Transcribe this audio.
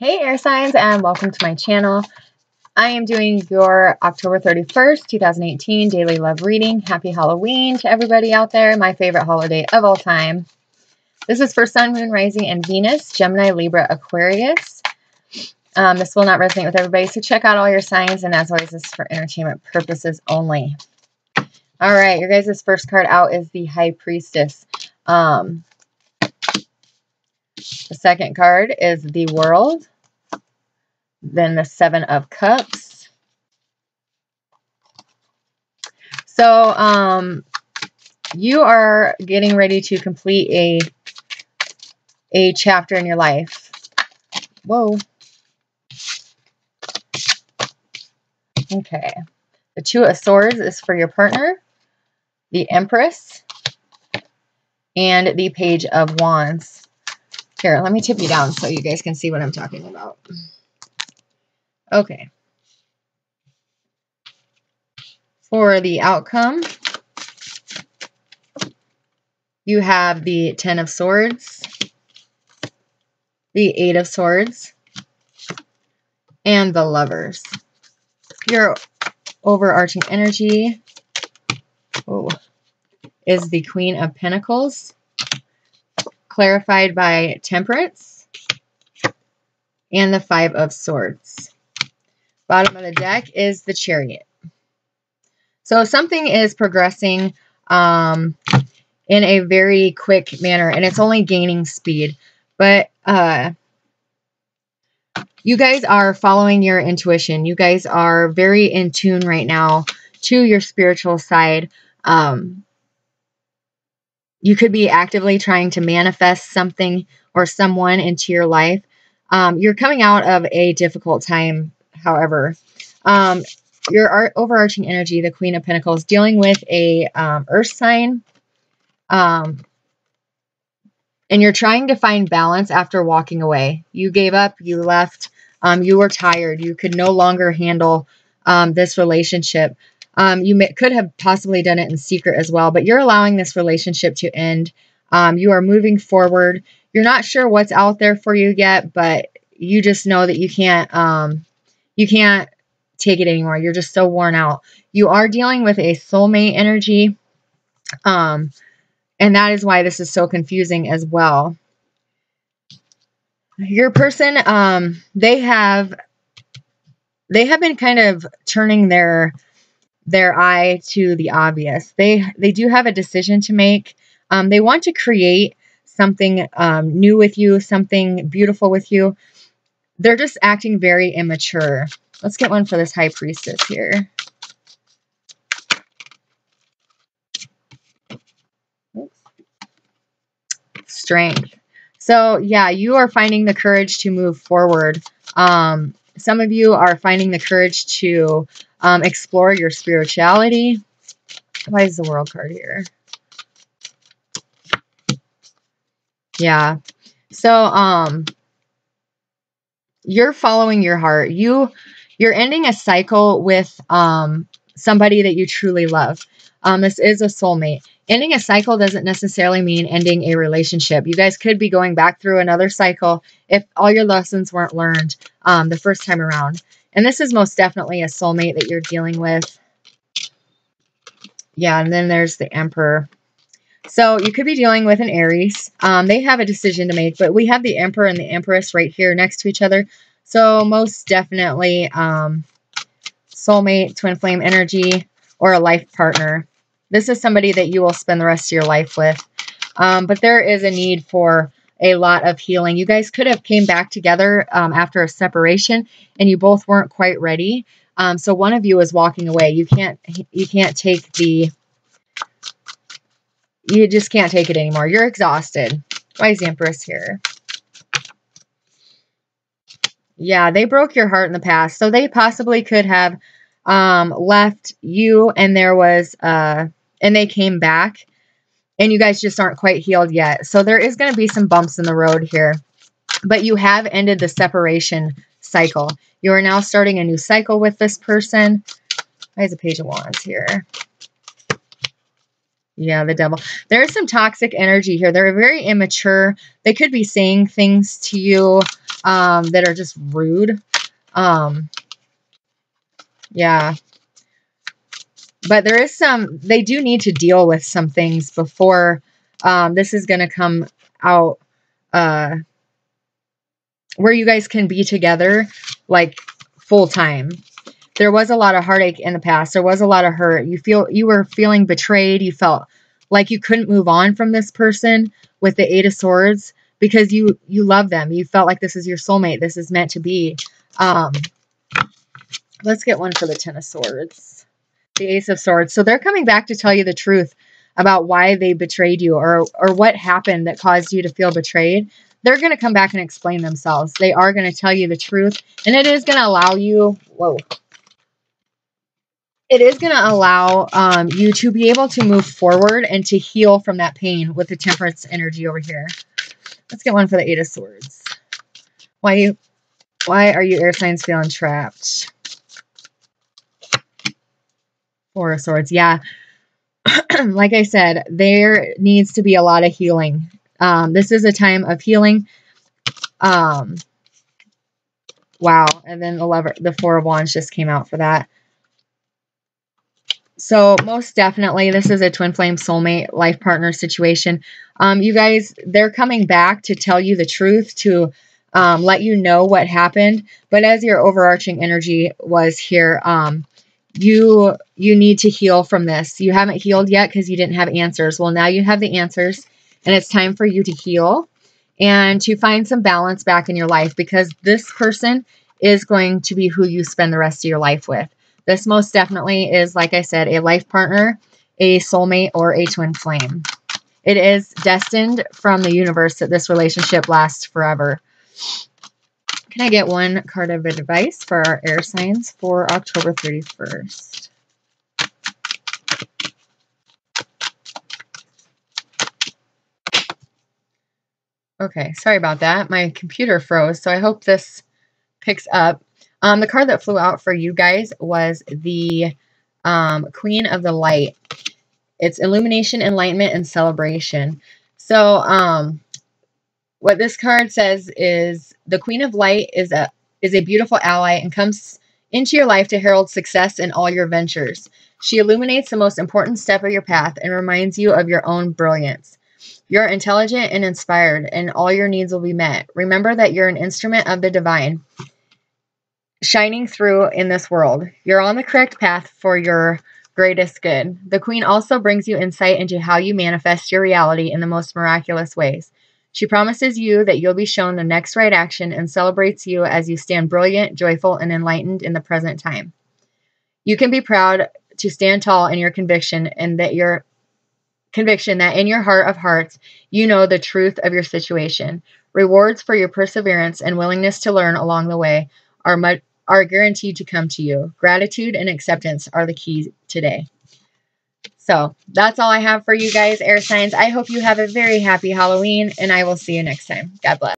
Hey air signs and welcome to my channel. I am doing your October 31st, 2018 daily love reading. Happy Halloween to everybody out there. My favorite holiday of all time. This is for Sun, Moon, Rising, and Venus, Gemini, Libra, Aquarius. Um, this will not resonate with everybody, so check out all your signs. And as always, this is for entertainment purposes only. All right, your guys' first card out is the High Priestess. Um, the second card is the World. Then the Seven of Cups. So, um, you are getting ready to complete a a chapter in your life. Whoa. Okay. The Two of Swords is for your partner. The Empress. And the Page of Wands. Here, let me tip you down so you guys can see what I'm talking about. Okay. For the outcome, you have the Ten of Swords, the Eight of Swords, and the Lovers. Your overarching energy oh, is the Queen of Pentacles, clarified by Temperance, and the Five of Swords. Bottom of the deck is the Chariot. So something is progressing um, in a very quick manner, and it's only gaining speed. But uh, you guys are following your intuition. You guys are very in tune right now to your spiritual side. Um, you could be actively trying to manifest something or someone into your life. Um, you're coming out of a difficult time, however. Um, your overarching energy, the Queen of Pentacles, dealing with a um, earth sign. Um, and you're trying to find balance after walking away. You gave up, you left, um, you were tired, you could no longer handle um, this relationship. Um, you may, could have possibly done it in secret as well, but you're allowing this relationship to end. Um, you are moving forward. You're not sure what's out there for you yet, but you just know that you can't, um, you can't take it anymore. You're just so worn out. You are dealing with a soulmate energy. Um, and that is why this is so confusing as well. Your person, um, they have, they have been kind of turning their their eye to the obvious. They they do have a decision to make. Um, they want to create something um, new with you, something beautiful with you. They're just acting very immature. Let's get one for this high priestess here. Oops. Strength. So yeah, you are finding the courage to move forward. Um, some of you are finding the courage to um, explore your spirituality. Why is the world card here? Yeah. So, um, you're following your heart. You, you're ending a cycle with, um, somebody that you truly love. Um, this is a soulmate. Ending a cycle doesn't necessarily mean ending a relationship. You guys could be going back through another cycle if all your lessons weren't learned um, the first time around. And this is most definitely a soulmate that you're dealing with. Yeah, and then there's the Emperor. So you could be dealing with an Aries. Um, they have a decision to make, but we have the Emperor and the Empress right here next to each other. So most definitely um, soulmate, twin flame energy, or a life partner. This is somebody that you will spend the rest of your life with. Um, but there is a need for a lot of healing. You guys could have came back together um, after a separation and you both weren't quite ready. Um, so one of you is walking away. You can't, you can't take the, you just can't take it anymore. You're exhausted. Why is the Empress here? Yeah, they broke your heart in the past. So they possibly could have um, left you and there was, uh, and they came back and you guys just aren't quite healed yet. So there is going to be some bumps in the road here, but you have ended the separation cycle. You are now starting a new cycle with this person. Why is a page of wands here? Yeah, the devil. There's some toxic energy here. They're very immature. They could be saying things to you um, that are just rude. Um, yeah. But there is some, they do need to deal with some things before um, this is going to come out uh, where you guys can be together like full time. There was a lot of heartache in the past. There was a lot of hurt. You feel you were feeling betrayed. You felt like you couldn't move on from this person with the Eight of Swords because you you love them. You felt like this is your soulmate. This is meant to be. Um, let's get one for the Ten of Swords. The Ace of Swords. So they're coming back to tell you the truth about why they betrayed you or or what happened that caused you to feel betrayed. They're going to come back and explain themselves. They are going to tell you the truth and it is going to allow you, whoa, it is going to allow um, you to be able to move forward and to heal from that pain with the temperance energy over here. Let's get one for the Eight of Swords. Why you, why are you air signs feeling trapped? Four of Swords. Yeah. like I said, there needs to be a lot of healing. Um, this is a time of healing. Um, wow. And then the lever, the Four of Wands just came out for that. So most definitely, this is a twin flame soulmate life partner situation. Um, you guys, they're coming back to tell you the truth, to um, let you know what happened. But as your overarching energy was here, um, you you need to heal from this. You haven't healed yet because you didn't have answers. Well, now you have the answers, and it's time for you to heal and to find some balance back in your life because this person is going to be who you spend the rest of your life with. This most definitely is, like I said, a life partner, a soulmate, or a twin flame. It is destined from the universe that this relationship lasts forever. Can I get one card of advice for our air signs for October 31st? Okay, sorry about that. My computer froze, so I hope this picks up. Um, the card that flew out for you guys was the um, Queen of the Light. It's illumination, enlightenment, and celebration. So, um, what this card says is the Queen of Light is a is a beautiful ally and comes into your life to herald success in all your ventures. She illuminates the most important step of your path and reminds you of your own brilliance. You're intelligent and inspired, and all your needs will be met. Remember that you're an instrument of the divine shining through in this world. You're on the correct path for your greatest good. The Queen also brings you insight into how you manifest your reality in the most miraculous ways. She promises you that you'll be shown the next right action and celebrates you as you stand brilliant, joyful, and enlightened in the present time. You can be proud to stand tall in your conviction and that your conviction that in your heart of hearts you know the truth of your situation. Rewards for your perseverance and willingness to learn along the way are much are guaranteed to come to you. Gratitude and acceptance are the key today. So that's all I have for you guys, air signs. I hope you have a very happy Halloween, and I will see you next time. God bless.